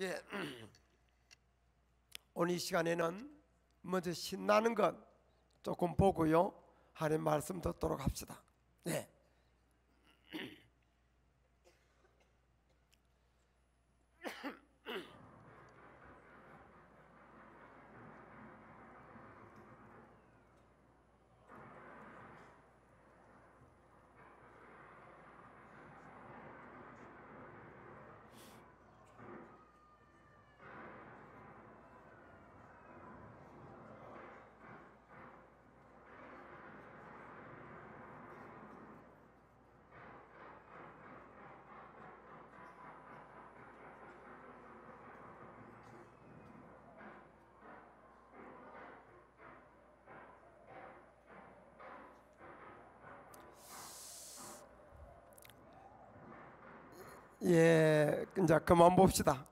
예. 오늘 이 시간에는 먼저 신나는 것 조금 보고요. 하나님 말씀 듣도록 합시다. 네. 예, 이제 그만 봅시다.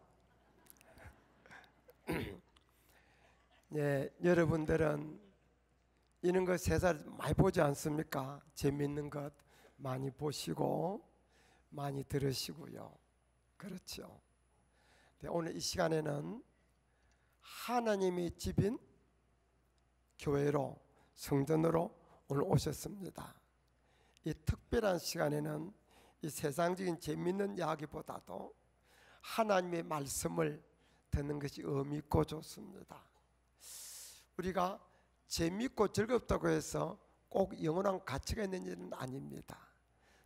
예, 여러분들은 이런 거 세살 많이 보지 않습니까? 재밌는 것 많이 보시고 많이 들으시고요. 그렇죠. 네, 오늘 이 시간에는 하나님의 집인 교회로 성전으로 오늘 오셨습니다. 이 특별한 시간에는 이 세상적인 재밌는 이야기보다도 하나님의 말씀을 듣는 것이 의미 있고 좋습니다. 우리가 재밌고 즐겁다고 해서 꼭 영원한 가치가 있는 일은 아닙니다.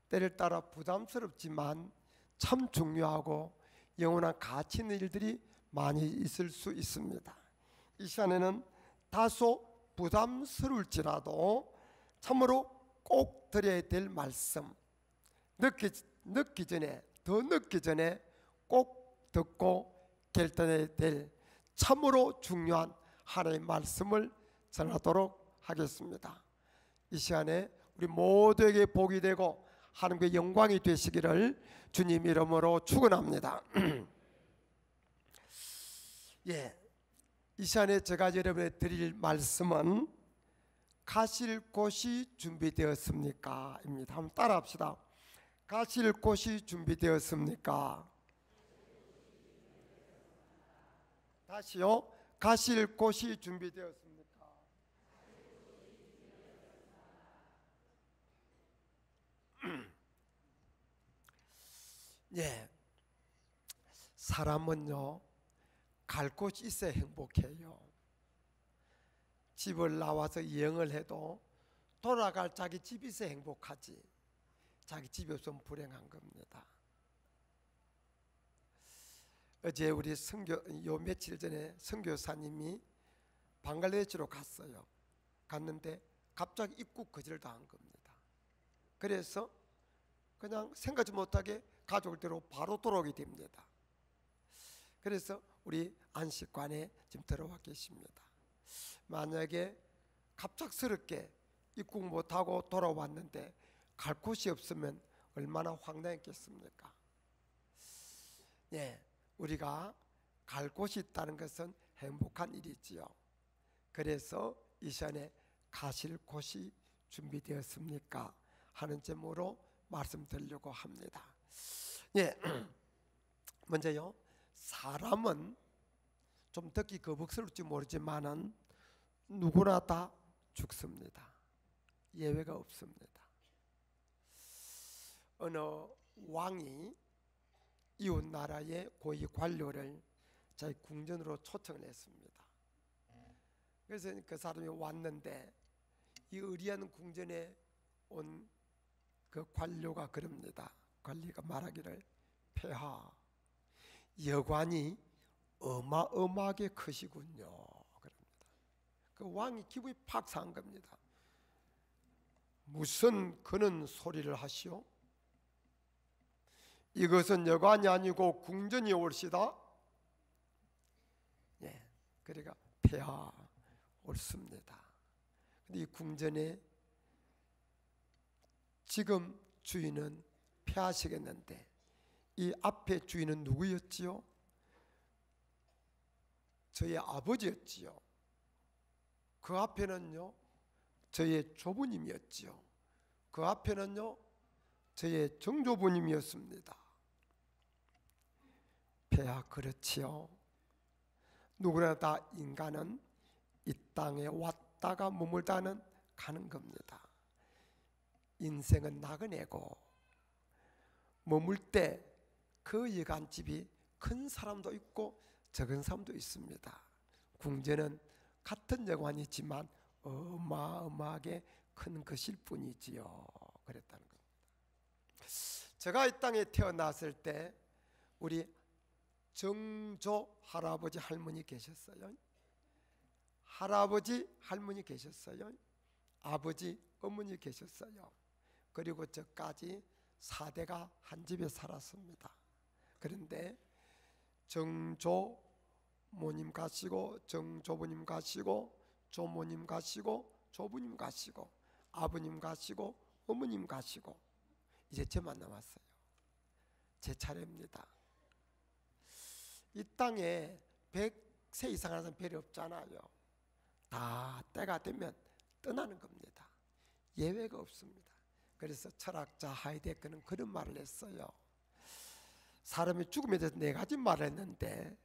때를 따라 부담스럽지만 참 중요하고 영원한 가치 있는 일들이 많이 있을 수 있습니다. 이 시간에는 다소 부담스러울지라도 참으로 꼭 드려야 될 말씀 늦기, 늦기 전에 더 늦기 전에 꼭 듣고 결단해야 될 참으로 중요한 하나님의 말씀을 전하도록 하겠습니다. 이 시간에 우리 모두에게 복이 되고 하나님의 영광이 되시기를 주님 이름으로 축원합니다. 예, 이 시간에 제가 여러분에 드릴 말씀은 가실 곳이 준비되었습니까? 입니다. 한번 따라합시다. 가실 곳이 준비되었습니까? 다시요. 가실 곳이 준비되었습니까? 예. 사람은요. 갈 곳이 있어야 행복해요. 집을 나와서 여행을 해도 돌아갈 자기 집이 있어야 행복하지. 자기 집이 없으면 불행한 겁니다. 어제 우리 선교 요 며칠 전에 선교사님이 방글라데시로 갔어요. 갔는데 갑자기 입국 거절을 당한 겁니다. 그래서 그냥 생각지 못하게 가족들로 바로 돌아오게 됩니다. 그래서 우리 안식관에 지금 들어와 계십니다. 만약에 갑작스럽게 입국 못하고 돌아왔는데 갈 곳이 없으면 얼마나 황당했겠습니까? 예, 우리가 갈 곳이 있다는 것은 행복한 일이지요. 그래서 이 시간에 가실 곳이 준비되었습니까? 하는 점으로 말씀드리려고 합니다. 예, 먼저요. 사람은 좀 듣기 거북스러울지 모르지만은 누구나 다 죽습니다. 예외가 없습니다. 어느 왕이 이웃 나라의 고위 관료를 자기 궁전으로 초청을 했습니다. 그래서 그 사람이 왔는데 이 의리한 궁전에 온 그 관료가 그럽니다. 관리가 말하기를 폐하 여관이 어마어마하게 크시군요. 그럽니다. 그 왕이 기분이 팍 상한 겁니다. 무슨 그는 소리를 하시오? 이것은 여관이 아니고 궁전이 옳시다. 예, 그러니까 폐하 옳습니다. 근데 이 궁전에 지금 주인은 폐하시겠는데 이 앞에 주인은 누구였지요? 저의 아버지였지요. 그 앞에는요, 저의 조부님이었지요. 그 앞에는요, 저의 정조부님이었습니다. 폐하 그렇지요. 누구나 다 인간은 이 땅에 왔다가 머물다는 가는 겁니다. 인생은 나그네고 머물 때 그 여간집이 큰 사람도 있고 적은 사람도 있습니다. 궁전은 같은 여관이지만 어마어마하게 큰 것일 뿐이지요. 그랬다는 겁니다. 제가 이 땅에 태어났을 때 우리 정조 할아버지 할머니 계셨어요. 할아버지 할머니 계셨어요. 아버지 어머니 계셨어요. 그리고 저까지 사대가 한 집에 살았습니다. 그런데 정조 모님 가시고 정조부님 가시고 조모님 가시고 조부님 가시고 아버님 가시고 어머님 가시고 이제 저만 남았어요. 제 차례입니다. 이 땅에 100세 이상 하는 사람 별이 없잖아요. 다 때가 되면 떠나는 겁니다. 예외가 없습니다. 그래서 철학자 하이데크는 그런 말을 했어요. 사람이 죽음에 대해서 네 가지 말을 했는데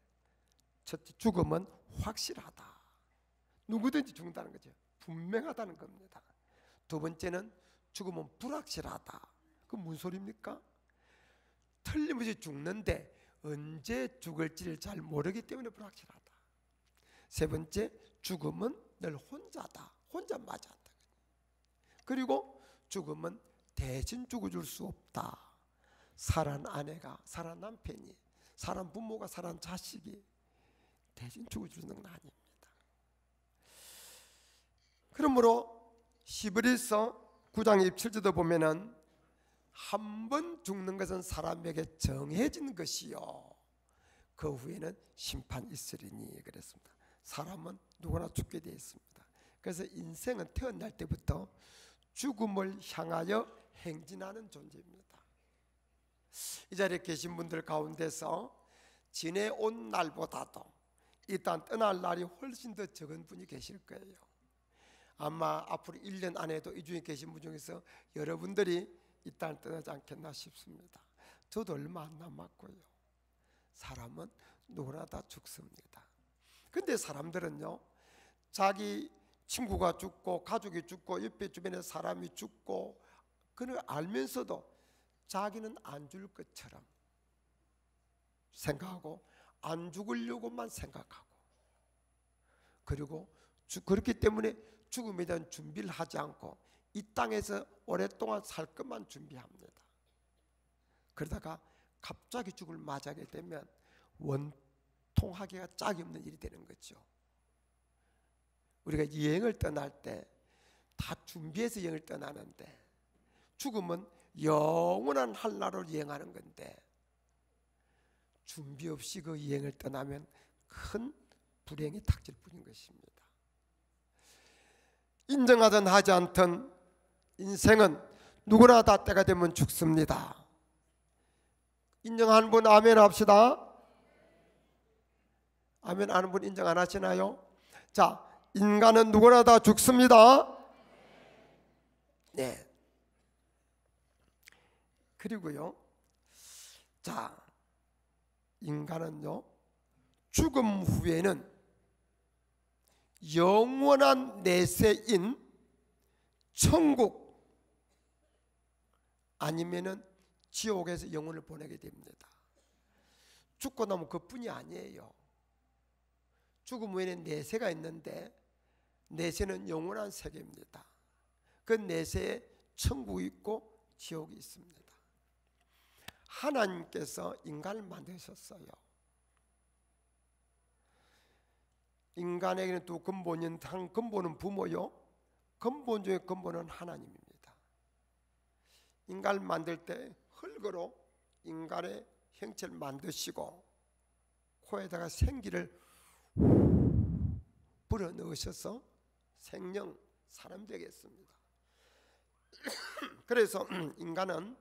첫째 죽음은 확실하다. 누구든지 죽는다는 거죠. 분명하다는 겁니다. 두 번째는 죽음은 불확실하다. 그 무슨 소리입니까? 틀림없이 죽는데 언제 죽을지를 잘 모르기 때문에 불확실하다. 세 번째, 죽음은 늘 혼자다. 혼자 맞았다. 그리고 죽음은 대신 죽어줄 수 없다. 살한 아내가, 살한 남편이, 살한 부모가, 살한 자식이 대신 죽어주는 건 아닙니다. 그러므로 시브리서 9장 27절도 보면은 한 번 죽는 것은 사람에게 정해진 것이요. 그 후에는 심판 있으리니 그랬습니다. 사람은 누구나 죽게 되어 있습니다. 그래서 인생은 태어날 때부터 죽음을 향하여 행진하는 존재입니다. 이 자리에 계신 분들 가운데서 지내온 날보다도 일단 떠날 날이 훨씬 더 적은 분이 계실 거예요. 아마 앞으로 1년 안에도 이 중에 계신 분 중에서 여러분들이 이 땅을 떠나지 않겠나 싶습니다. 저도 얼마 안 남았고요. 사람은 누구나 다 죽습니다. 근데 사람들은요, 자기 친구가 죽고 가족이 죽고 옆에 주변에 사람이 죽고 그걸 알면서도 자기는 안 죽을 것처럼 생각하고 안 죽으려고만 생각하고 그리고 그렇기 때문에 죽음에 대한 준비를 하지 않고 이 땅에서 오랫동안 살 것만 준비합니다. 그러다가 갑자기 죽을 맞이하게 되면 원통하기가 짝이 없는 일이 되는 거죠. 우리가 여행을 떠날 때 다 준비해서 여행을 떠나는데 죽음은 영원한 한나라로 여행하는 건데 준비 없이 그 여행을 떠나면 큰 불행이 닥칠 뿐인 것입니다. 인정하든 하지 않든 인생은 누구나 다 때가 되면 죽습니다. 인정하는 분 아멘 합시다. 아멘 하는 분 인정 안 하시나요? 자, 인간은 누구나 다 죽습니다. 네. 그리고요. 자, 인간은요. 죽음 후에는 영원한 내세인 천국 아니면은 지옥에서 영혼을 보내게 됩니다. 죽고 나면 그뿐이 아니에요. 죽음 후에는 내세가 있는데 내세는 영원한 세계입니다. 그 내세에 천국이 있고 지옥이 있습니다. 하나님께서 인간을 만드셨어요. 인간에게는 또 근본인 한 근본은 부모요. 근본 중에 근본은 하나님입니다. 인간을 만들 때 흙으로 인간의 형체를 만드시고 코에다가 생기를 불어 넣으셔서 생명 사람 되겠습니다. 그래서 인간은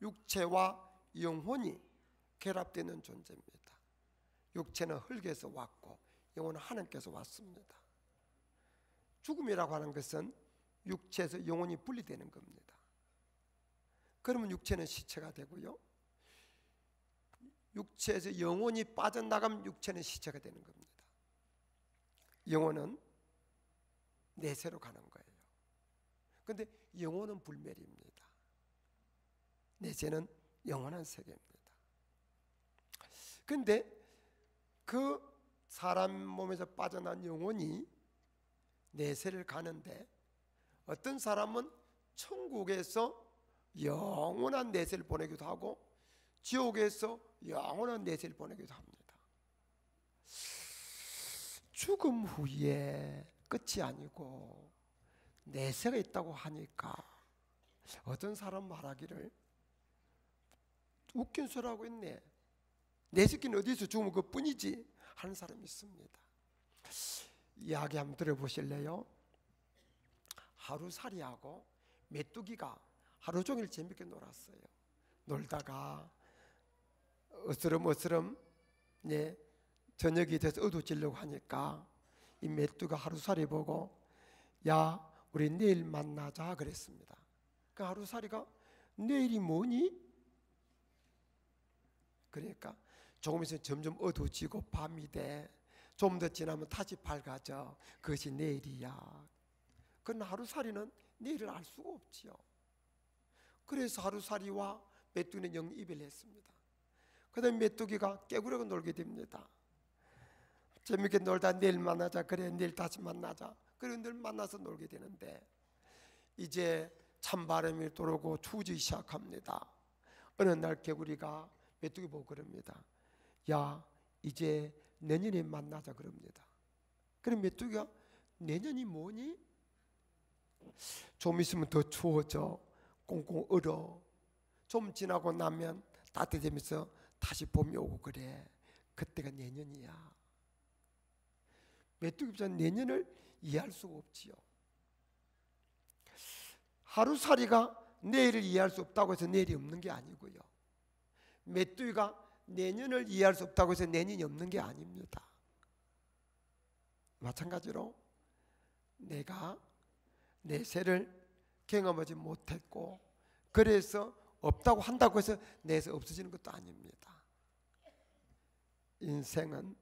육체와 영혼이 결합되는 존재입니다. 육체는 흙에서 왔고 영혼은 하나님께서 왔습니다. 죽음이라고 하는 것은 육체에서 영혼이 분리되는 겁니다. 그러면 육체는 시체가 되고요. 육체에서 영혼이 빠져나가면 육체는 시체가 되는 겁니다. 영혼은 내세로 가는 거예요. 근데 영혼은 불멸입니다. 내세는 영원한 세계입니다. 근데 그 사람 몸에서 빠져난 영혼이 내세를 가는데 어떤 사람은 천국에서 영원한 내세를 보내기도 하고 지옥에서 영원한 내세를 보내기도 합니다. 죽음 후에 끝이 아니고 내세가 있다고 하니까 어떤 사람 말하기를 웃긴 소리하고 있네. 내 새끼는 어디서 죽으면 그뿐이지 하는 사람이 있습니다. 이야기 한번 들어보실래요? 하루살이하고 메뚜기가 하루 종일 재밌게 놀았어요. 놀다가 어스름어스름 네, 저녁이 돼서 어두워지려고 하니까 이 메뚜가 하루살이 보고 야 우리 내일 만나자 그랬습니다. 그 하루살이가 내일이 뭐니? 그러니까 조금 있으면 점점 어두워지고 밤이 돼. 좀 더 지나면 다시 밝아져. 그것이 내일이야. 그러나 하루살이는 내일을 알 수가 없지요. 그래서 하루살이와 메뚜기는 영입을 했습니다. 그다음 메뚜기가 깨구려고 놀게 됩니다. 재밌게 놀다 내일 만나자 그래 내일 다시 만나자 그래 늘 만나서 놀게 되는데 이제 찬바람이 들어오고 추워지기 시작합니다. 어느 날 개구리가 메뚜기 보고 그럽니다. 야 이제 내년에 만나자 그럽니다. 그럼 메뚜기가 내년이 뭐니? 좀 있으면 더 추워져 꽁꽁 얼어. 좀 지나고 나면 따뜻해지면서 다시 봄이 오고 그래. 그때가 내년이야. 메뚜기 입장 내년을 이해할 수가 없지요. 하루살이가 내일을 이해할 수 없다고 해서 내일이 없는 게 아니고요. 메뚜기가 내년을 이해할 수 없다고 해서 내년이 없는 게 아닙니다. 마찬가지로 내가 내 새를 경험하지 못했고 그래서 없다고 한다고 해서 내에서 없어지는 것도 아닙니다. 인생은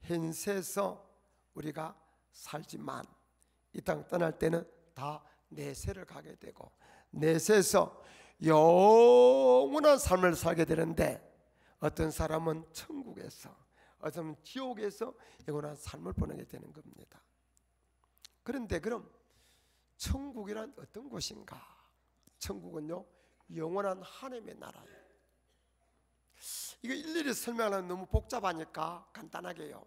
현세에서 우리가 살지만 이 땅 떠날 때는 다 내세를 가게 되고 내세에서 영원한 삶을 살게 되는데 어떤 사람은 천국에서 어떤 사람은 지옥에서 영원한 삶을 보내게 되는 겁니다. 그런데 그럼 천국이란 어떤 곳인가? 천국은요 영원한 하나님의 나라예요. 이거 일일이 설명하면 너무 복잡하니까 간단하게요.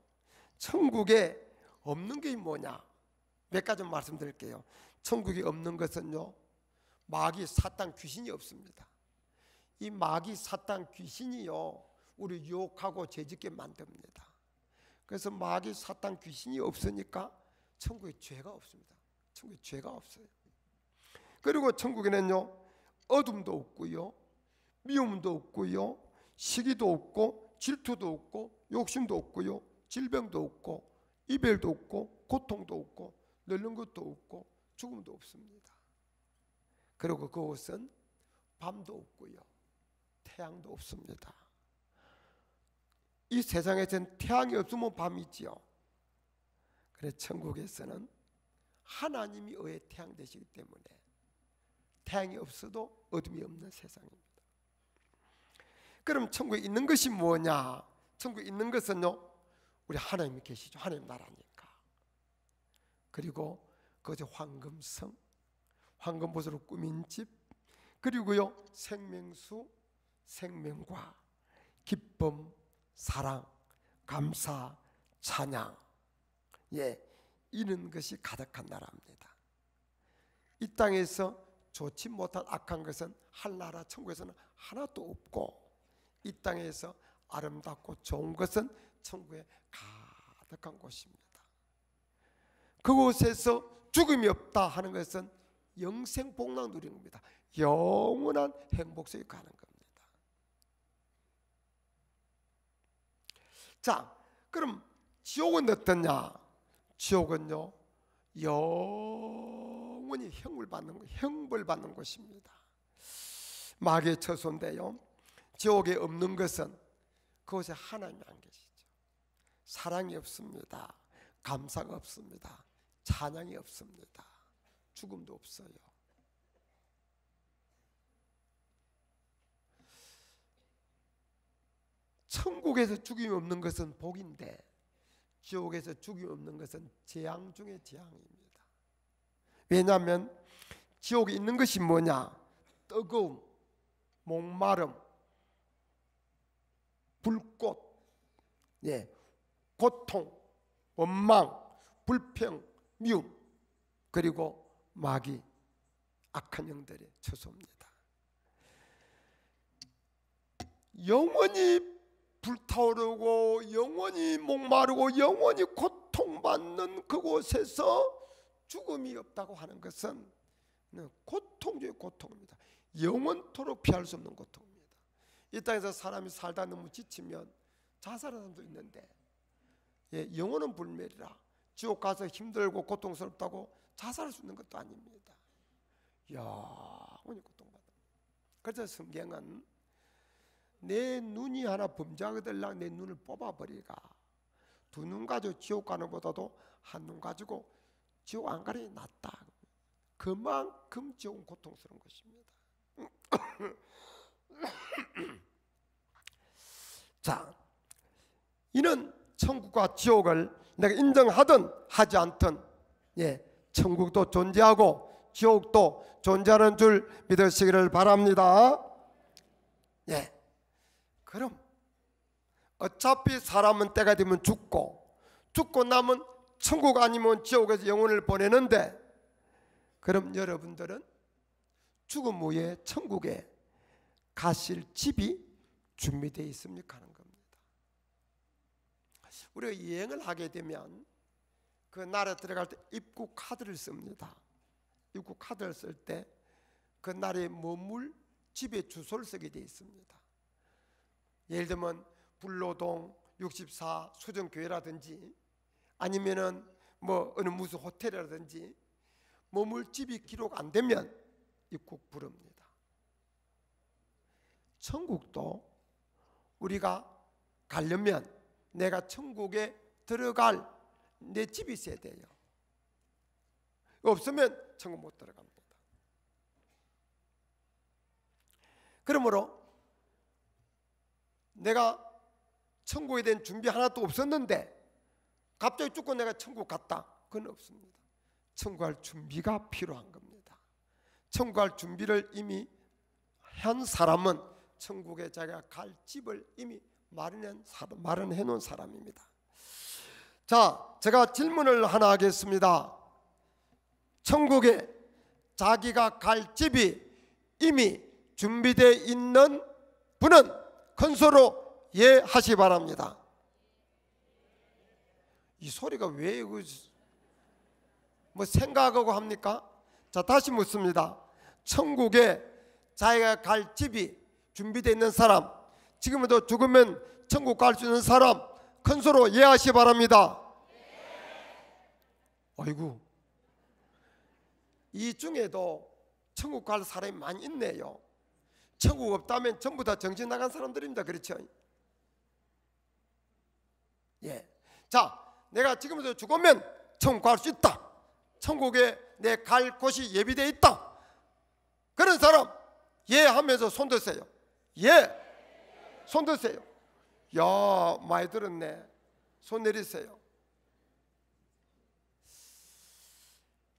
천국에 없는 게 뭐냐? 몇 가지 말씀드릴게요. 천국이 없는 것은요 마귀 사탄 귀신이 없습니다. 이 마귀 사탄 귀신이요 우리 유혹하고 죄짓게 만듭니다. 그래서 마귀 사탄 귀신이 없으니까 천국에 죄가 없습니다. 천국에 죄가 없어요. 그리고 천국에는요 어둠도 없고요 미움도 없고요 시기도 없고 질투도 없고 욕심도 없고요 질병도 없고 이별도 없고 고통도 없고 늙는 것도 없고 죽음도 없습니다. 그리고 그곳은 밤도 없고요. 태양도 없습니다. 이 세상에선 태양이 없으면 밤이지요. 그래 천국에서는 하나님이 의의 태양 되시기 때문에 태양이 없어도 어둠이 없는 세상입니다. 그럼 천국에 있는 것이 뭐냐? 천국에 있는 것은요. 우리 하나님이 계시죠. 하나님 나라니까. 그리고 그저 황금성, 황금보으로 꾸민 집, 그리고요 생명수, 생명과 기쁨, 사랑, 감사, 찬양, 예, 이런 것이 가득한 나라입니다. 이 땅에서 좋지 못한 악한 것은 한 나라 천국에서는 하나도 없고 이 땅에서 아름답고 좋은 것은 천국에 가득한 곳입니다. 그곳에서 죽음이 없다 하는 것은 영생 복락 누리는 겁니다. 영원한 행복 속에 가는 겁니다. 자, 그럼 지옥은 어떠냐? 지옥은요 영원히 형을 받는 형벌 받는 곳입니다. 마귀의 처소인데요. 지옥에 없는 것은 그곳에 하나님이 안 계시죠. 사랑이 없습니다. 감사가 없습니다. 찬양이 없습니다. 죽음도 없어요. 천국에서 죽임이 없는 것은 복인데 지옥에서 죽임이 없는 것은 재앙 중의 재앙입니다. 왜냐하면 지옥에 있는 것이 뭐냐? 뜨거움, 목마름, 불꽃, 예, 고통, 원망, 불평, 미움, 그리고 마귀, 악한 영들의 처소입니다. 영원히 불타오르고 영원히 목마르고 영원히 고통받는 그곳에서 죽음이 없다고 하는 것은 고통 중의 고통입니다. 영원토록 피할 수 없는 고통입니다. 이 땅에서 사람이 살다 너무 지치면 자살하는 사람도 있는데 예, 영혼은 불멸이라 지옥 가서 힘들고 고통스럽다고 자살할 수 있는 것도 아닙니다. 영원히 고통받아. 그래서 성경은 내 눈이 하나 범죄하거들라 내 눈을 뽑아버리가 두 눈 가지고 지옥 가는 것보다도 한 눈 가지고 지옥 안 가는 게 낫다. 그만큼 지옥은 고통스러운 것입니다. 자, 이는 천국과 지옥을 내가 인정하든 하지 않든 예, 천국도 존재하고 지옥도 존재하는 줄 믿으시기를 바랍니다. 예. 그럼 어차피 사람은 때가 되면 죽고 죽고 남은 천국 아니면 지옥에서 영혼을 보내는데 그럼 여러분들은 죽음 후에 천국에 가실 집이 준비되어 있습니까 하는 겁니다. 우리가 여행을 하게 되면 그 나라에 들어갈 때 입국 카드를 씁니다. 입국 카드를 쓸 때 그 나라에 머물 집의 주소를 쓰게 되어 있습니다. 예를 들면 불로동 64 수정교회라든지 아니면은 뭐 어느 무슨 호텔이라든지 머물 집이 기록 안 되면 입국 부릅니다. 천국도 우리가 가려면 내가 천국에 들어갈 내 집이 있어야 돼요. 없으면 천국 못 들어갑니다. 그러므로 내가 천국에 대한 준비 하나도 없었는데 갑자기 죽고 내가 천국 갔다. 그건 없습니다. 천국할 준비가 필요한 겁니다. 천국할 준비를 이미 한 사람은 천국에 자기가 갈 집을 이미 마련한 사람, 마련해 놓은 사람입니다. 자, 제가 질문을 하나 하겠습니다. 천국에 자기가 갈 집이 이미 준비되어 있는 분은 큰 소로 예하시 바랍니다. 이 소리가 왜뭐 생각하고 합니까? 자, 다시 묻습니다. 천국에 자기가 갈 집이 준비되어 있는 사람, 지금도 죽으면 천국 갈 수 있는 사람, 큰 소로 예하시 바랍니다. 아이고, 이 중에도 천국 갈 사람이 많이 있네요. 천국 없다면 전부 다 정신 나간 사람들입니다. 그렇죠? 예. 자, 내가 지금부터 죽으면 천국 갈 수 있다. 천국에 내 갈 곳이 예비되어 있다. 그런 사람 예 하면서 손 드세요. 예. 손 드세요. 야, 많이 들었네. 손 내리세요.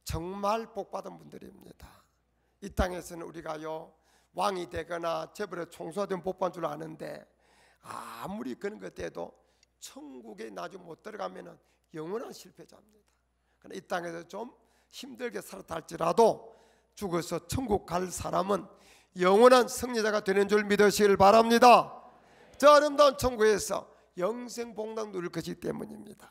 정말 복 받은 분들입니다. 이 땅에서는 우리가요 왕이 되거나 재벌의 복 받은 줄 아는데 아무리 그런 것 돼도 천국에 나중 못 들어가면은 영원한 실패자입니다. 그러나 이 땅에서 좀 힘들게 살았다 할지라도 죽어서 천국 갈 사람은 영원한 승리자가 되는 줄 믿으시길 바랍니다. 저 아름다운 천국에서 영생 복락 누릴 것이기 때문입니다.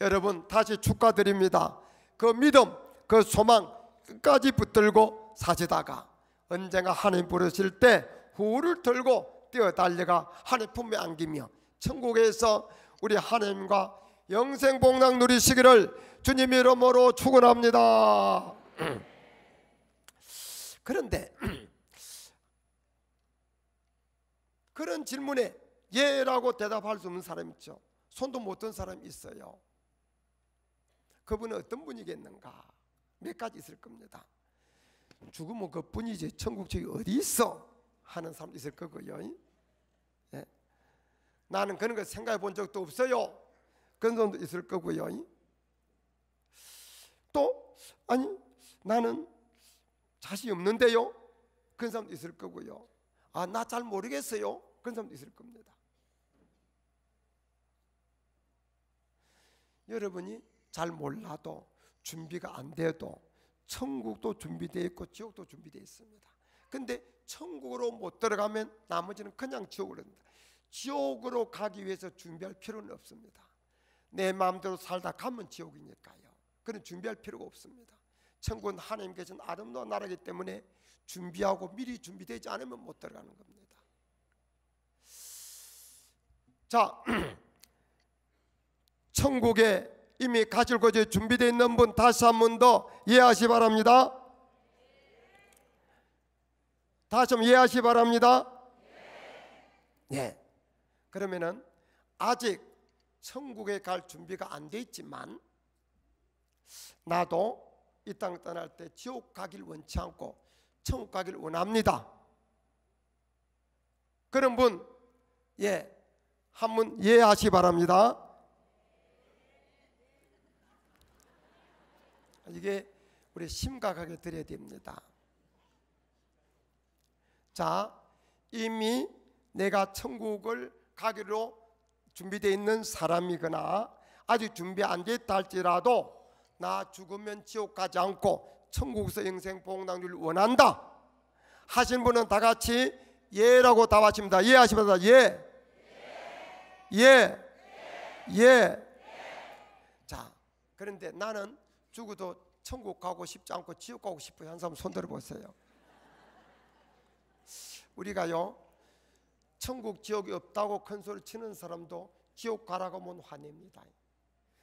여러분 다시 축하드립니다. 그 믿음, 그 소망 끝까지 붙들고 사시다가 언젠가 하나님 부르실 때 후를 들고 뛰어 달려가 하나님 품에 안기며 천국에서 우리 하나님과 영생 복락 누리시기를 주님 이름으로 축원합니다. 그런데 그런 질문에 예라고 대답할 수 없는 사람 있죠. 손도 못 든 사람 있어요. 그분은 어떤 분이겠는가? 몇 가지 있을 겁니다. 죽으면 그뿐이지 천국 저기 어디 있어? 하는 사람 있을 거고요. 예. 나는 그런 거 생각해 본 적도 없어요. 그런 사람도 있을 거고요. 또 아니 나는 자신이 없는데요. 그런 사람도 있을 거고요. 아 나 잘 모르겠어요. 그런 사람도 있을 겁니다. 여러분이 잘 몰라도 준비가 안 돼도 천국도 준비되어 있고 지옥도 준비되어 있습니다. 근데 천국으로 못 들어가면 나머지는 그냥 지옥으로 갑니다. 지옥으로 가기 위해서 준비할 필요는 없습니다. 내 마음대로 살다 가면 지옥이니까요. 그는 준비할 필요가 없습니다. 천국은 하나님 계신 아름다운 나라이기 때문에 준비하고 미리 준비되지 않으면 못 들어가는 겁니다. 자, 천국에 이미 것이 준비되어 있는 분 다시 한 번 더 이해하시 바랍니다. 다시 한번 이해하시 바랍니다. 예. 그러면은 아직 천국에 갈 준비가 안 돼 있지만 나도 이 땅 떠날 때 지옥 가길 원치 않고 천국 가길 원합니다. 그런 분, 예, 한번 이해하시 바랍니다. 이게 우리 심각하게 들어야 됩니다. 자, 이미 내가 천국을 가기로 준비되어 있는 사람이거나 아직 준비 안 됐다 할지라도 나 죽으면 지옥 가지 않고 천국에서 영생 복락률 원한다 하신 분은 다 같이 예라고 답하십니다. 이해하십니다. 예. 예. 예. 자, 그런데 나는 죽어도 천국 가고 싶지 않고 지옥 가고 싶어요. 한 사람 손 들어 보세요. 우리가요 천국 지옥이 없다고 큰 소리 치는 사람도 지옥 가라고 하면 화냅니다.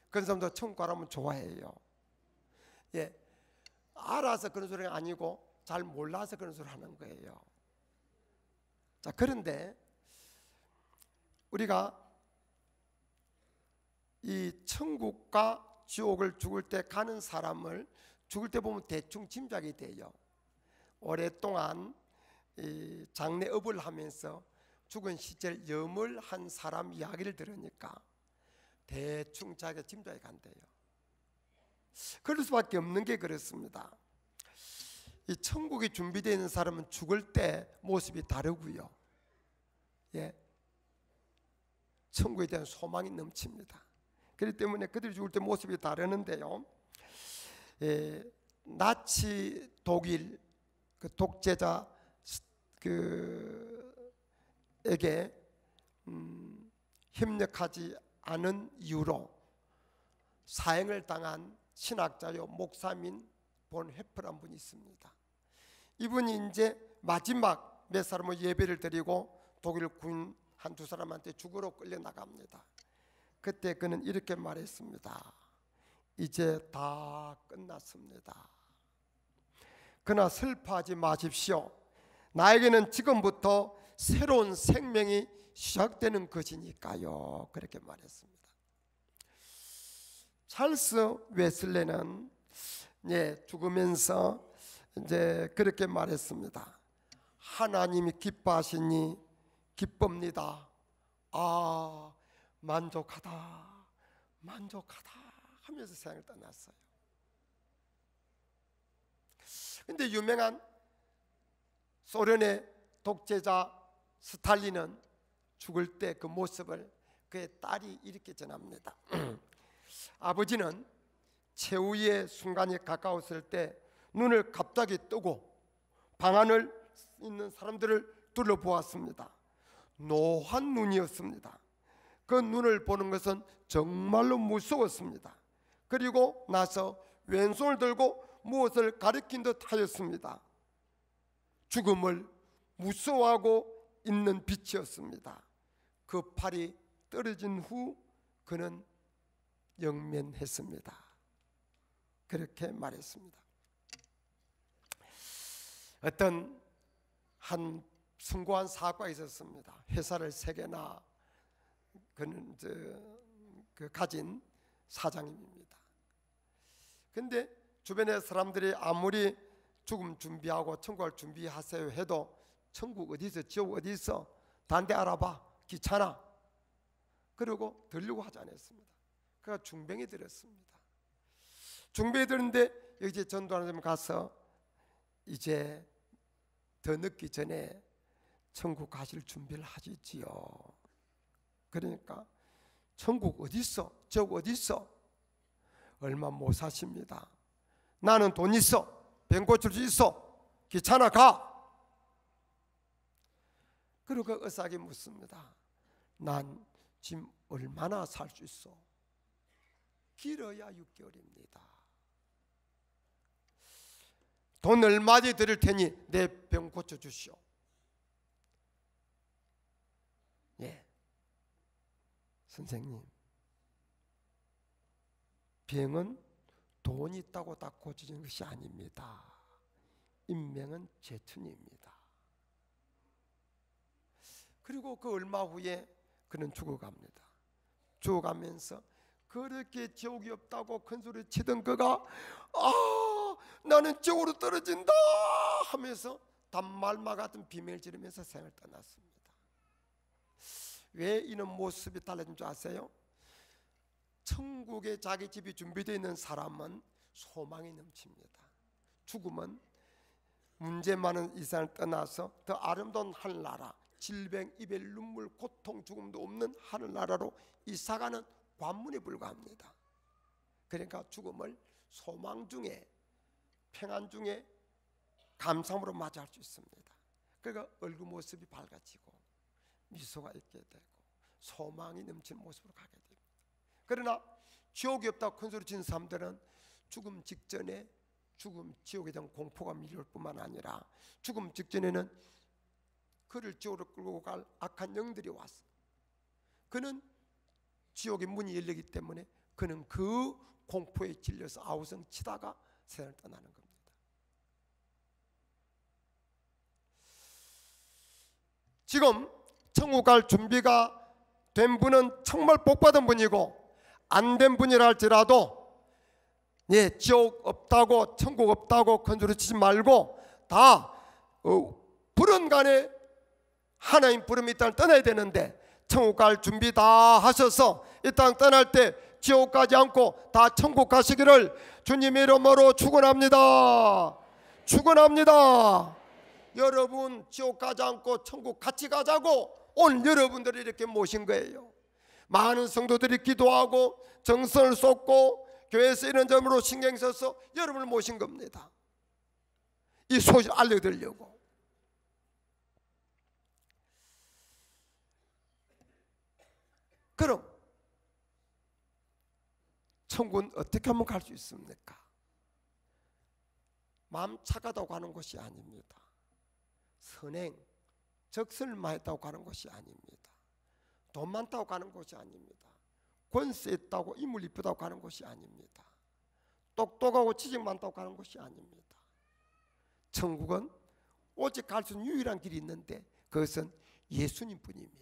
그런 사람도 천국 가라면 좋아해요. 예, 알아서 그런 소리가 아니고 잘 몰라서 그런 소리 하는 거예요. 자 그런데 우리가 이 천국과 지옥을 죽을 때 가는 사람을 죽을 때 보면 대충 짐작이 돼요. 오랫동안 장례업을 하면서 죽은 시절 염을 한 사람 이야기를 들으니까 대충 자기가 짐작이 간대요. 그럴 수밖에 없는 게 그렇습니다. 이 천국이 준비되어 있는 사람은 죽을 때 모습이 다르고요. 예. 천국에 대한 소망이 넘칩니다. 그렇기 때문에 그들이 죽을 때 모습이 다르는데요. 예, 나치 독일 그 독재자 그에게 음, 협력하지 않은 이유로 사형을 당한 신학자요 목사민 본 헤프란 분이 있습니다. 이분이 이제 마지막 몇 사람을 예배를 드리고 독일 군 한 두 사람한테 죽으러 끌려 나갑니다. 그때 그는 이렇게 말했습니다. 이제 다 끝났습니다. 그러나 슬퍼하지 마십시오. 나에게는 지금부터 새로운 생명이 시작되는 것이니까요. 그렇게 말했습니다. 찰스 웨슬레는 예, 죽으면서 이제 그렇게 말했습니다. 하나님이 기뻐하시니 기쁩니다. 아, 만족하다, 만족하다 하면서 세상을 떠났어요. 근데 유명한 소련의 독재자 스탈린은 죽을 때 그 모습을 그의 딸이 이렇게 전합니다. 아버지는 최후의 순간이 가까웠을 때 눈을 갑자기 뜨고 방 안을 있는 사람들을 둘러보았습니다. 노한 눈이었습니다. 그 눈을 보는 것은 정말로 무서웠습니다. 그리고 나서 왼손을 들고 무엇을 가리킨 듯 하였습니다. 죽음을 무서워하고 있는 빛이었습니다. 그 팔이 떨어진 후 그는 영면했습니다. 그렇게 말했습니다. 어떤 한 숭고한 사고가 있었습니다. 회사를 세 개나 그는 저, 그 가진 사장님입니다. 근데 주변의 사람들이 아무리 죽음 준비하고 천국을 준비하세요 해도 천국 어디 있어 지옥 어디 있어 단대 알아봐 귀찮아 그러고 들려고 하지 않았습니다. 그가 중병이 들었습니다. 중병이 들었는데 여기 전도하는 가서 이제 더 늦기 전에 천국 가실 준비를 하시지요. 그러니까 천국 어디 있어? 지옥 어디 있어? 얼마 못 사십니다. 나는 돈 있어. 병 고칠 수 있어. 귀찮아 가. 그리고 그 의사에게 묻습니다. 난 지금 얼마나 살 수 있어? 길어야 6개월입니다. 돈 얼마지 드릴 테니 내 병 고쳐 주시오. 예. 선생님. 병은 돈 있다고 다 고쳐지는 것이 아닙니다. 인명은 제천입니다. 그리고 그 얼마 후에 그는 죽어갑니다. 죽어가면서 그렇게 지옥이 없다고 큰 소리 치던 그가 아 나는 지옥으로 떨어진다 하면서 단말마 같은 비명을 지르면서 생을 떠났습니다. 왜 이런 모습이 달라진 줄 아세요? 천국에 자기 집이 준비되어 있는 사람은 소망이 넘칩니다. 죽음은 문제 많은 이상을 떠나서 더 아름다운 하늘나라, 질병, 이별, 눈물, 고통, 죽음도 없는 하늘나라로 이사가는 관문에 불과합니다. 그러니까 죽음을 소망 중에 평안 중에 감사함으로 맞이할 수 있습니다. 그러니까 얼굴 모습이 밝아지고 미소가 있게 되고 소망이 넘치는 모습으로 가게 됩니다. 그러나 지옥이 없다고 큰 소리 치는 사람들은 죽음 직전에 죽음 지옥에 대한 공포가 밀려올 뿐만 아니라 죽음 직전에는 그를 지옥으로 끌고 갈 악한 영들이 왔어. 그는 지옥의 문이 열리기 때문에 그는 그 공포에 질려서 아우성 치다가 세상을 떠나는 겁니다. 지금 천국 갈 준비가 된 분은 정말 복 받은 분이고 안 된 분이라 할지라도 예, 지옥 없다고 천국 없다고 건조를 치지 말고 다 어, 불은 간에 하나님 부름이 일단 떠나야 되는데 천국 갈 준비 다 하셔서 이 땅 떠날 때 지옥 가지 않고 다 천국 가시기를 주님 이름으로 축원합니다. 축원합니다. 여러분 지옥 가지 않고 천국 같이 가자고 오늘 여러분들이 이렇게 모신 거예요. 많은 성도들이 기도하고 정성을 쏟고 교회에서 이런 점으로 신경 써서 여러분을 모신 겁니다. 이 소식 알려드리려고. 그럼 천국은 어떻게 하면 갈 수 있습니까? 마음 착하다고 하는 것이 아닙니다. 선행, 적설만 했다고 가는 것이 아닙니다. 돈 많다고 가는 것이 아닙니다. 권세 있다고 인물 이쁘다고 가는 것이 아닙니다. 똑똑하고 지식 많다고 가는 것이 아닙니다. 천국은 오직 갈 수 있는 유일한 길이 있는데 그것은 예수님 뿐입니다.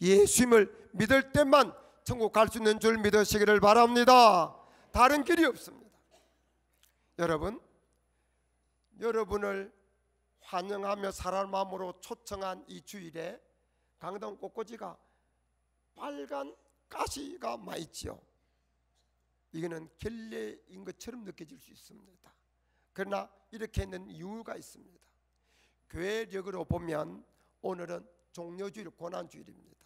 예수님을 믿을 때만 천국 갈 수 있는 줄 믿으시기를 바랍니다. 다른 길이 없습니다. 여러분, 여러분을 환영하며 사랑 마음으로 초청한 이 주일에 강동 꽃꽂이가 빨간 가시가 많이 있지요. 이거는 결례인 것처럼 느껴질 수 있습니다. 그러나 이렇게 있는 이유가 있습니다. 교회력으로 보면 오늘은 종료주일 고난주일입니다.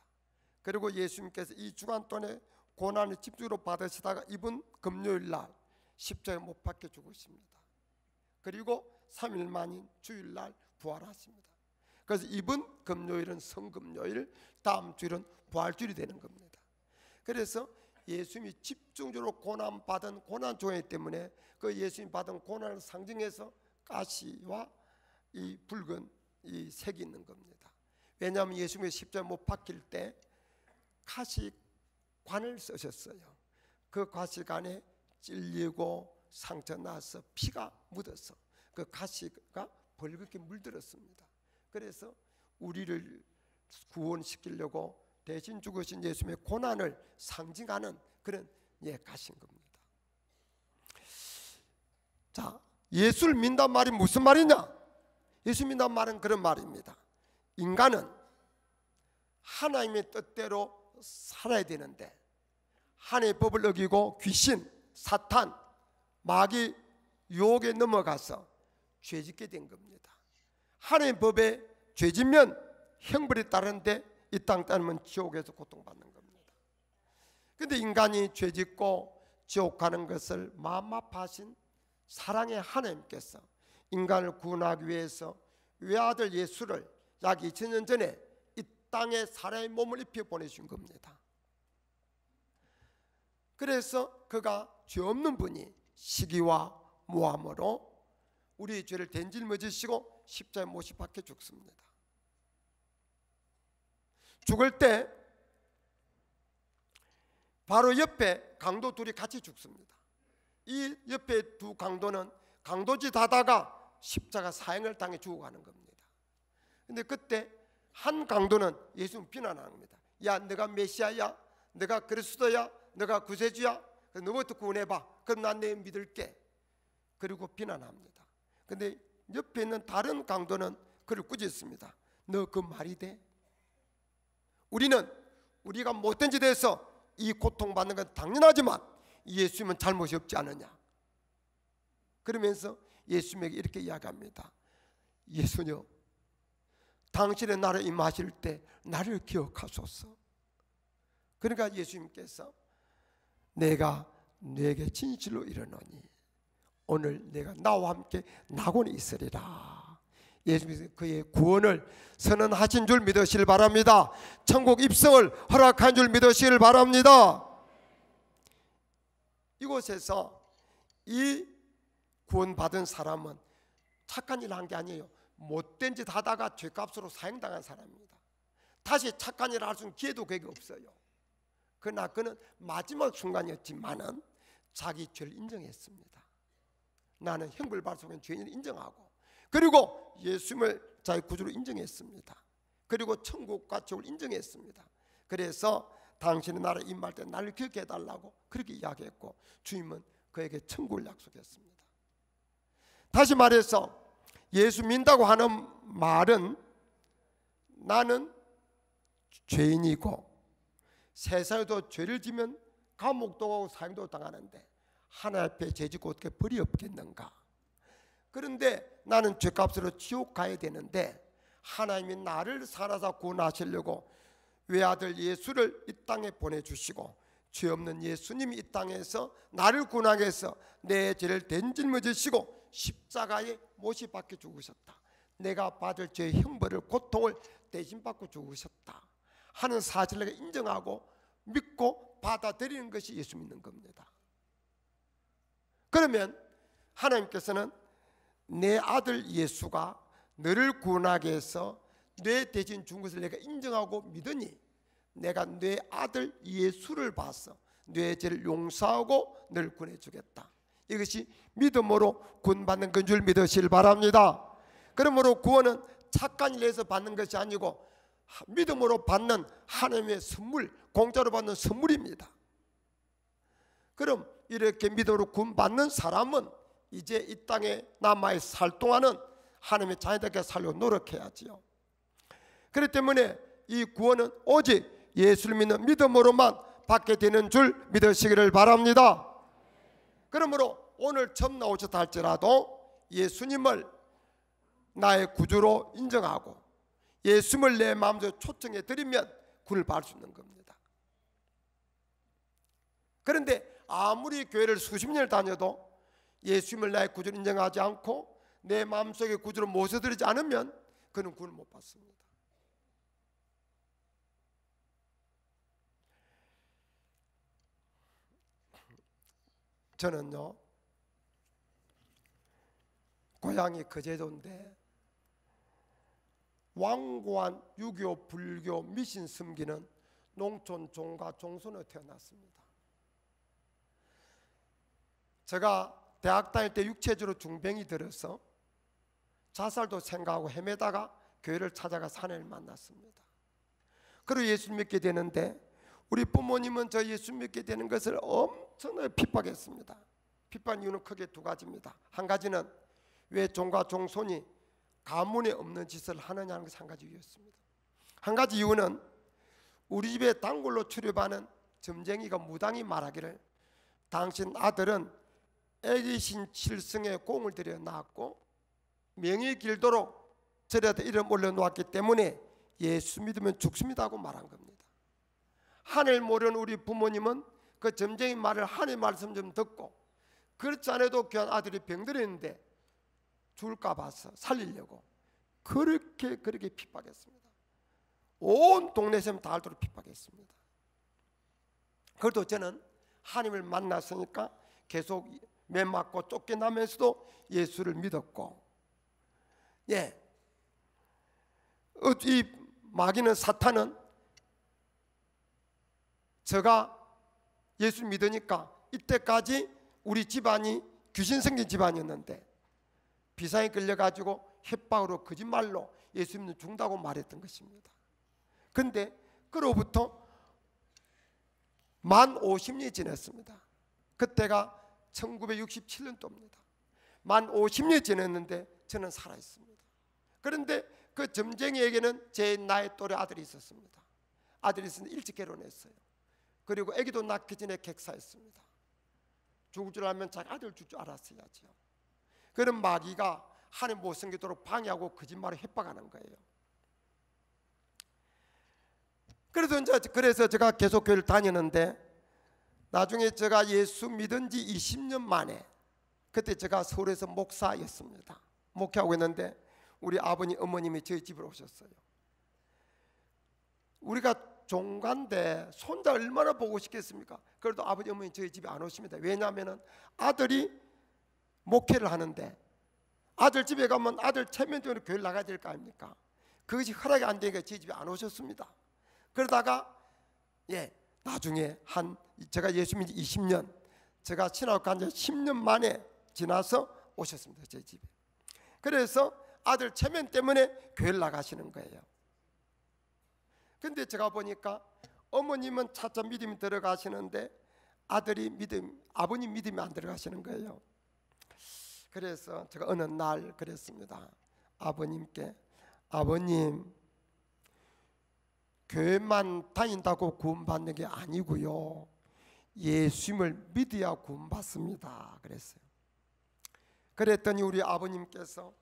그리고 예수님께서 이 주간 동안에 고난을 집중으로 받으시다가 이번 금요일 날 십자에 못 박혀 죽으십니다. 그리고 3일 만인 주일날 부활하십니다. 그래서 이번 금요일은 성금요일, 다음 주일은 부활주일이 되는 겁니다. 그래서 예수님이 집중적으로 고난 받은 고난 종이기 때문에 그 예수님 받은 고난을 상징해서 가시와 이 붉은 이 색이 있는 겁니다. 왜냐하면 예수님이 십자에 못 박힐 때 가시관을 쓰셨어요. 그 가시관에 찔리고 상처 나서 피가 묻어서 그 가시가 벌겋게 물들었습니다. 그래서 우리를 구원시키려고 대신 죽으신 예수님의 고난을 상징하는 그런 예 가신 겁니다. 자, 예수를 믿단 말이 무슨 말이냐? 예수 믿단 말은 그런 말입니다. 인간은 하나님의 뜻대로 살아야 되는데 하나님의 법을 어기고 귀신, 사탄, 마귀 유혹에 넘어가서 죄짓게 된 겁니다. 하나님의 법에 죄짓면 형벌이 따르는데 이 땅 따르면 지옥에서 고통받는 겁니다. 근데 인간이 죄짓고 지옥 가는 것을 마음 아파하신 사랑의 하나님께서 인간을 구원하기 위해서 외아들 예수를 약 2000년 전에 이 땅에 사람의 몸을 입혀 보내신 겁니다. 그래서 그가 죄 없는 분이 시기와 모함으로 우리 죄를 된질머지시고 십자에 못이 박혀 죽습니다. 죽을 때 바로 옆에 강도 둘이 같이 죽습니다. 이 옆에 두 강도는 강도짓 하다가 십자가 사형을 당해 죽어가는 겁니다. 근데 그때 한 강도는 예수 비난하는 겁니다. 야, 내가 메시아야, 내가 그리스도야, 내가 구세주야, 너부터 구원해봐. 그럼 난 내 믿을게. 그리고 비난합니다. 근데 옆에 있는 다른 강도는 그를 꾸짖습니다. 너 그 말이 돼? 우리는 우리가 못된 짓에 대해서 이 고통받는 건 당연하지만 예수님은 잘못이 없지 않느냐. 그러면서 예수님에게 이렇게 이야기합니다. 예수님, 당신의 나를 임하실 때 나를 기억하소서. 그러니까 예수님께서 내가 내게 진실로 이르노니 오늘 내가 나와 함께 낙원에 있으리라. 예수님께서 그의 구원을 선언하신 줄 믿으시길 바랍니다. 천국 입성을 허락한 줄 믿으시길 바랍니다. 이곳에서 이 구원받은 사람은 착한 일한게 아니에요. 못된 짓 하다가 죄값으로 사형당한 사람입니다. 다시 착한 일을 할 수 있는 기회도 그게 없어요. 그러나 그는 마지막 순간이었지만은 자기 죄를 인정했습니다. 나는 형벌 받을 수 죄인을 인정하고 그리고 예수님을 자기 구주로 인정했습니다. 그리고 천국과 지옥을 인정했습니다. 그래서 당신의 나라에 임할 때 나를 기억해 달라고 그렇게 이야기했고 주님은 그에게 천국을 약속했습니다. 다시 말해서 예수 믿다고 하는 말은 나는 죄인이고 세상에도 죄를 지면 감옥도 가고 사형도 당하는데 하나 앞에 죄짓고 어떻게 벌이 없겠는가 그런데 나는 죄값으로 지옥 가야 되는데 하나님이 나를 살아서 구원하시려고 외아들 예수를 이 땅에 보내주시고 죄 없는 예수님이 이 땅에서 나를 구원하게 해서 내 죄를 된질머지시고 십자가에 못이 박혀 죽으셨다. 내가 받을 죄의 형벌을 고통을 대신 받고 죽으셨다. 하는 사실을 인정하고 믿고 받아들이는 것이 예수 믿는 겁니다. 그러면 하나님께서는 내 아들 예수가 너를 구원하게 해서 내 대신 준 것을 내가 인정하고 믿으니 내가 내 아들 예수를 봐서 내 죄를 용서하고 너를 구원해 주겠다. 이것이 믿음으로 구원받는 건 줄 믿으실 바랍니다. 그러므로 구원은 착한 일에서 받는 것이 아니고 믿음으로 받는 하나님의 선물, 공짜로 받는 선물입니다. 그럼 이렇게 믿음으로 구원받는 사람은 이제 이 땅에 남아 살 동안은 하나님의 자녀답게 살려 노력해야지요. 그렇기 때문에 이 구원은 오직 예수를 믿는 믿음으로만 받게 되는 줄 믿으시기를 바랍니다. 그러므로 오늘 처음 나오셨다 할지라도 예수님을 나의 구주로 인정하고 예수님을 내 마음속에 초청해 드리면 구를 받을 수 있는 겁니다. 그런데 아무리 교회를 수십 년을 다녀도 예수님을 나의 구주로 인정하지 않고 내 마음속에 구주로 모셔드리지 않으면 그는 구원을 못 받습니다. 저는요 고향이 거제도인데 왕고한 유교 불교 미신 섬기는 농촌 종가 종손에 태어났습니다. 제가 대학 다닐 때 육체적으로 중병이 들어서 자살도 생각하고 헤매다가 교회를 찾아가 사내를 만났습니다. 그리고 예수 믿게 되는데 우리 부모님은 저 예수 믿게 되는 것을 엄청나게 핍박했습니다. 핍박 이유는 크게 두 가지입니다. 한 가지는 왜 종과 종손이 가문에 없는 짓을 하느냐는 것이 한 가지 이유였습니다. 한 가지 이유는 우리 집에 단골로 출입하는 점쟁이가 무당이 말하기를 당신 아들은 애기신 칠성에 공을 들여 낳았고 명이 길도록 절에다 이름 올려놓았기 때문에 예수 믿으면 죽습니다 고 말한 겁니다. 하늘 모르는 우리 부모님은 그 점쟁이 말을 하늘 말씀 좀 듣고 그렇지 않아도 귀한 아들이 병들었는데 죽을까 봐서 살리려고 그렇게 그렇게 핍박했습니다. 온 동네 사람 다 알도록 핍박했습니다. 그래도 저는 하나님을 만났으니까 계속 매 맞고 쫓겨나면서도 예수를 믿었고 예. 어, 이 마귀는 사탄은 제가 예수 믿으니까 이때까지 우리 집안이 귀신 생긴 집안이었는데 비상에 끌려가지고 협박으로 거짓말로 예수 믿는 죽다고 말했던 것입니다. 근데 그로부터 만 50년이 지났습니다. 그때가 1967년도입니다. 만 50년이 지났는데 저는 살아 있습니다. 그런데 그 점쟁이에게는 제 나이 또래 아들이 있었습니다. 아들이 있었는데 일찍 결혼했어요. 그리고 아기도 낳기 전에 객사했습니다. 죽을 줄 알면 자기 아들 줄줄 알았어야죠. 그런 마귀가 하나님 못 섬기도록 방해하고 거짓말을 협박하는 거예요. 그래서 이제 그래서 제가 계속 교회를 다니는데 나중에 제가 예수 믿은 지 20년 만에 그때 제가 서울에서 목사였습니다. 목회하고 있는데 우리 아버님 어머님이 저희 집으로 오셨어요. 우리가 종간데 손자 얼마나 보고 싶겠습니까? 그래도 아버지 어머니 저희 집에 안 오십니다. 왜냐하면 아들이 목회를 하는데 아들 집에 가면 아들 체면적으로 교회 나가야 될 거 아닙니까? 그것이 허락이 안 되니까 저희 집에 안 오셨습니다. 그러다가 예 나중에 한 제가 예수 믿은 20년 제가 신학 간지 10년 만에 지나서 오셨습니다. 제 집에. 그래서 아들 체면 때문에 교회를 나가시는 거예요. 근데 제가 보니까 어머님은 차차 믿음이 들어가시는데 아들이 믿음, 아버님 믿음이 안 들어가시는 거예요. 그래서 제가 어느 날 그랬습니다. 아버님께 아버님 교회만 다닌다고 구원받는 게 아니고요. 예수님을 믿어야 구원받습니다. 그랬어요. 그랬더니 우리 아버님께서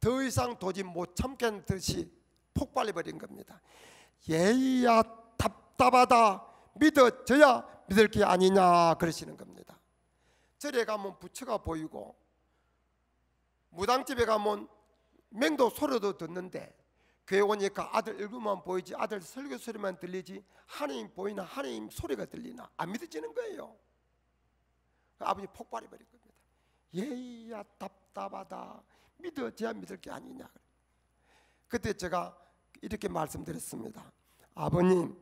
더 이상 도저히 못 참겠는 듯이 폭발해 버린 겁니다. 예야 답답하다 믿어져야 믿을 게 아니냐 그러시는 겁니다. 절에 가면 부처가 보이고 무당집에 가면 맹도 소리도 듣는데 교회 오니까 아들 얼굴만 보이지 아들 설교 소리만 들리지 하나님 보이나 하나님 소리가 들리나 안 믿어지는 거예요. 아버지 폭발해 버린 겁니다. 예야 답답하다 믿어져야 믿을 게 아니냐. 그때 제가 이렇게 말씀드렸습니다. 아버님,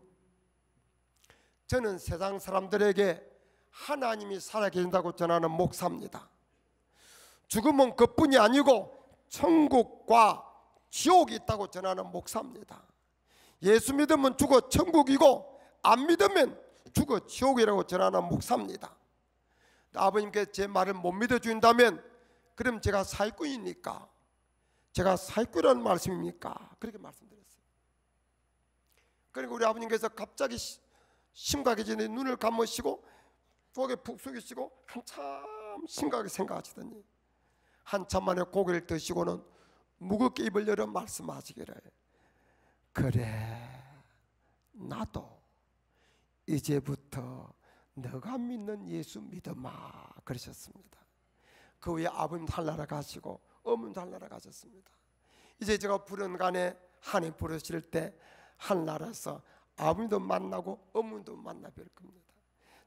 저는 세상 사람들에게 하나님이 살아계신다고 전하는 목사입니다. 죽음은 그뿐이 아니고 천국과 지옥이 있다고 전하는 목사입니다. 예수 믿으면 죽어 천국이고 안 믿으면 죽어 지옥이라고 전하는 목사입니다. 아버님께 제 말을 못 믿어준다면 그럼 제가 사기꾼이니까 제가 사기꾼이라는 말씀입니까? 그렇게 말씀드렸어요. 그리고 우리 아버님께서 갑자기 심각해지는 눈을 감으시고 고개 푹 숙이시고 한참 심각하게 생각하시더니 한참 만에 고개를 드시고는 무겁게 입을 열어 말씀하시기를 그래 나도 이제부터 너가 믿는 예수 믿어마 그러셨습니다. 그 후에 아버님 달나라 가시고 어머님 달나라 가셨습니다. 이제 제가 부른 간에 한해 부르실 때 한나라서 아버님도 만나고 어머님도 만나 뵐 겁니다.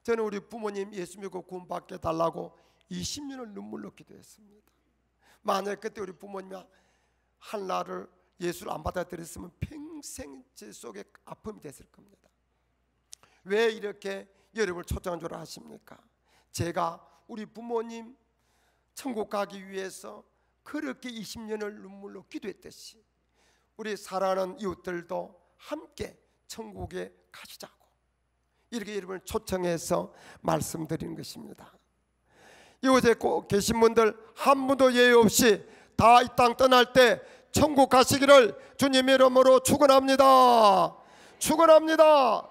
저는 우리 부모님 예수 믿고 구원 받게 달라고 20년을 눈물로 기도했습니다. 만약 그때 우리 부모님이 한나를 예수를 안 받아들였으면 평생 제 속에 아픔이 됐을 겁니다. 왜 이렇게 여러분을 초청한 줄 아십니까? 제가 우리 부모님 천국 가기 위해서 그렇게 20년을 눈물로 기도했듯이 우리 사랑하는 이웃들도 함께 천국에 가시자고 이렇게 여러분을 초청해서 말씀드리는 것입니다. 이곳에 꼭 계신 분들 한 분도 예외 없이 다 이 땅 떠날 때 천국 가시기를 주님 이름으로 축원합니다. 축원합니다.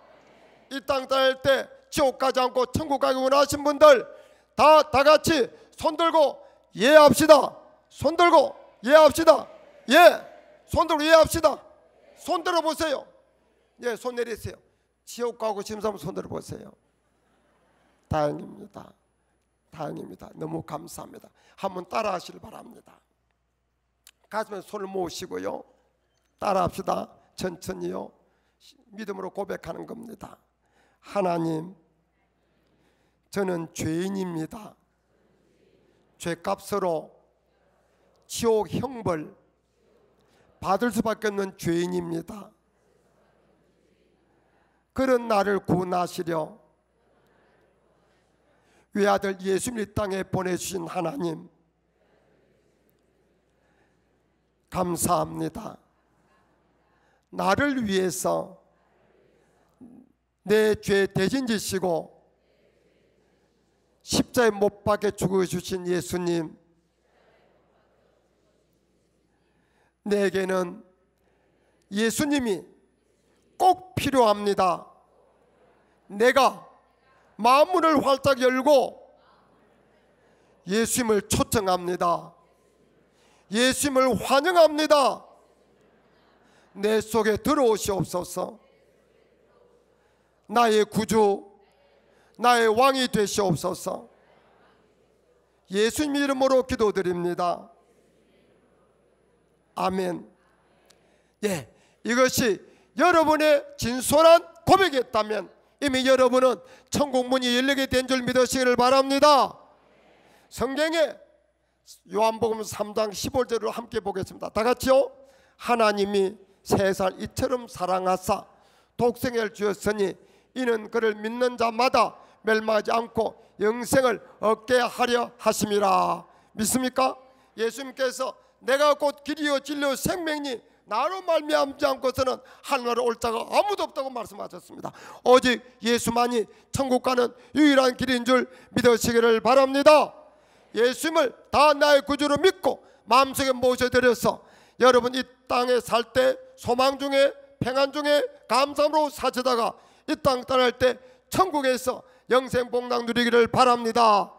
이 땅 떠날 때 지옥 가지 않고 천국 가기 원하신 분들 다 다 같이 손 들고 예합시다. 손 들고 예합시다. 예. 손 들고 예합시다. 손 들어 보세요. 예, 손 내리세요. 지옥 가고 심사면 손 들어 보세요. 다행입니다. 다행입니다. 너무 감사합니다. 한번 따라 하시길 바랍니다. 가슴에 손을 모으시고요. 따라 합시다. 천천히요. 믿음으로 고백하는 겁니다. 하나님, 저는 죄인입니다. 죄값으로 지옥 형벌 받을 수밖에 없는 죄인입니다. 그런 나를 구원하시려 외아들 예수님 이 땅에 보내주신 하나님 감사합니다. 나를 위해서 내 죄 대신 지시고 십자에 못 박혀 죽어주신 예수님 내게는 예수님이 꼭 필요합니다. 내가 마음문을 활짝 열고 예수님을 초청합니다. 예수님을 환영합니다. 내 속에 들어오시옵소서. 나의 구주, 나의 왕이 되시옵소서. 예수님 이름으로 기도드립니다. 아멘. 예, 이것이 여러분의 진솔한 고백이었다면 이미 여러분은 천국 문이 열리게 된 줄 믿으시기를 바랍니다. 성경에 요한복음 3장 15절을 함께 보겠습니다. 다 같이요. 하나님이 세살 이처럼 사랑하사 독생을 주었으니 이는 그를 믿는 자마다 멸망하지 않고 영생을 얻게 하려 하심이라. 믿습니까? 예수님께서 내가 곧 길이요 진리요 생명이 나로 말미암지 않고서는 하늘나라 올 자가 아무도 없다고 말씀하셨습니다. 오직 예수만이 천국 가는 유일한 길인 줄 믿으시기를 바랍니다. 예수님을 다 나의 구주로 믿고 마음속에 모셔드려서 여러분 이 땅에 살 때 소망 중에 평안 중에 감사로 사시다가 이 땅 떠날 때 천국에서 영생 복락 누리기를 바랍니다.